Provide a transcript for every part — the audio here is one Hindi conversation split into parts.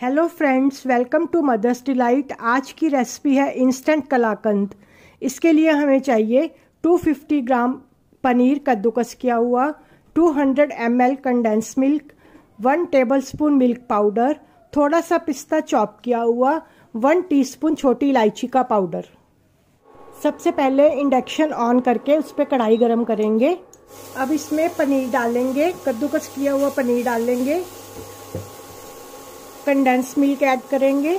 Hello friends welcome to Mother's Delight आज की रेसिपी है इंस्टेंट कलाकंद। इसके लिए हमें चाहिए 250 ग्राम पनीर कद्दूकस किया हुआ 200 hundred M condense milk one tablespoon milk powder थोड़ा सा पिस्ता चॉप किया हुआ वन टीस्पून छोटी इलायची का पाउडर सबसे पहले इंडक्शन ऑन करके उस पर कढ़ाई गर्म करेंगे। अब इसमें पनीर डालेंगे, कद्दूकस किया हुआ पनीर डालेंगे। कंडेंस मिल्क ऐड करेंगे।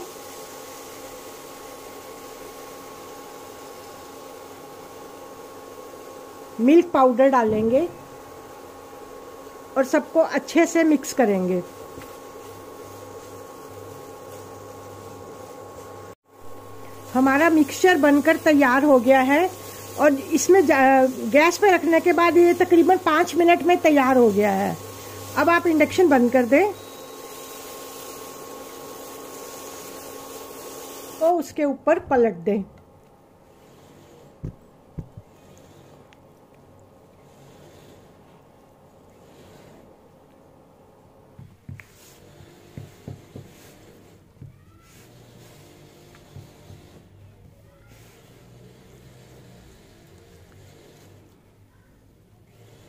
मिल्क पाउडर डालेंगे और सबको अच्छे से मिक्स करेंगे। हमारा मिक्सचर बनकर तैयार हो गया है और इसमें गैस पर रखने के बाद ये तकरीबन पाँच मिनट में तैयार हो गया है। अब आप इंडक्शन बंद कर दें। तो उसके ऊपर पलट दें।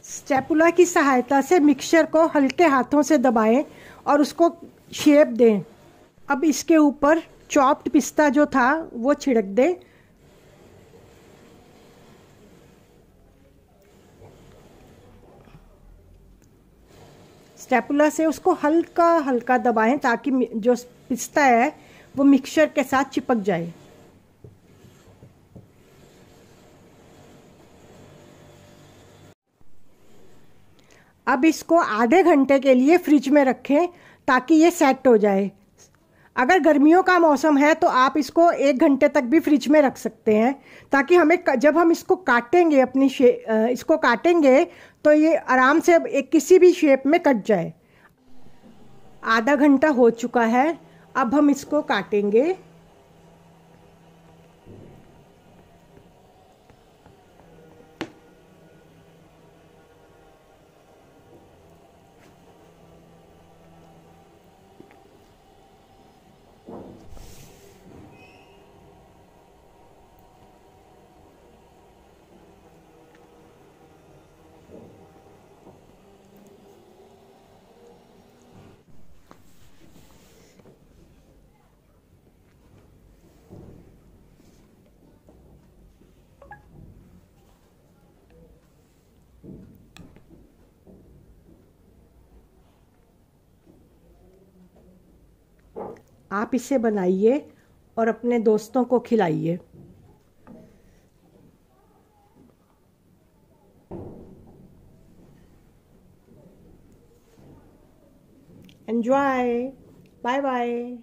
स्टेपुला की सहायता से मिक्सचर को हल्के हाथों से दबाएँ और उसको शेप दें। अब इसके ऊपर चॉप्ड पिस्ता जो था, वो छिड़क दें। स्टेपुला से उसको हल्का हल्का दबाएँ ताकि जो पिस्ता है, वो मिक्सचर के साथ चिपक जाए। अब इसको आधे घंटे के लिए फ्रिज में रखें ताकि ये सेट हो जाए। अगर गर्मियों का मौसम है तो आप इसको एक घंटे तक भी फ्रिज में रख सकते हैं, ताकि हमें जब हम इसको काटेंगे, अपनी इसको काटेंगे तो ये आराम से एक किसी भी शेप में कट जाए। आधा घंटा हो चुका है, अब हम इसको काटेंगे। आप इसे बनाइए और अपने दोस्तों को खिलाइए। Enjoy bye bye